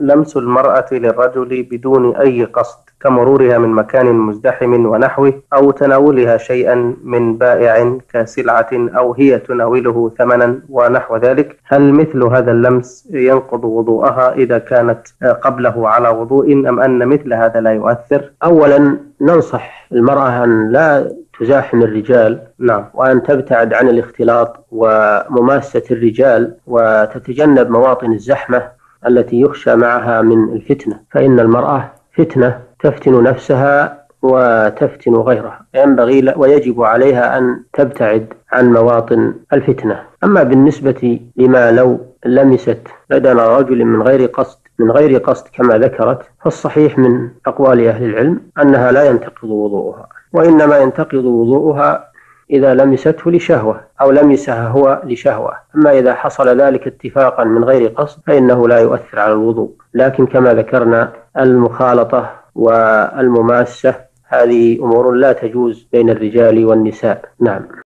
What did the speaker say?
لمس المرأة للرجل بدون أي قصد كمرورها من مكان مزدحم ونحوه أو تناولها شيئا من بائع كسلعة أو هي تناوله ثمنا ونحو ذلك. هل مثل هذا اللمس ينقض وضوءها إذا كانت قبله على وضوء أم أن مثل هذا لا يؤثر؟ أولا ننصح المرأة أن لا تزاحم الرجال نعم. وأن تبتعد عن الاختلاط ومماسة الرجال وتتجنب مواطن الزحمة. التي يخشى معها من الفتنة فإن المرأة فتنة تفتن نفسها وتفتن غيرها. ينبغي ويجب عليها أن تبتعد عن مواطن الفتنة. أما بالنسبة لما لو لمست بدن رجل من غير قصد من غير قصد كما ذكرت فالصحيح من أقوال أهل العلم أنها لا ينتقض وضوءها وإنما ينتقض وضوءها إذا لمسته لشهوة أو لمسها هو لشهوة. أما إذا حصل ذلك اتفاقا من غير قصد فإنه لا يؤثر على الوضوء. لكن كما ذكرنا المخالطة والمماسة هذه أمور لا تجوز بين الرجال والنساء. نعم.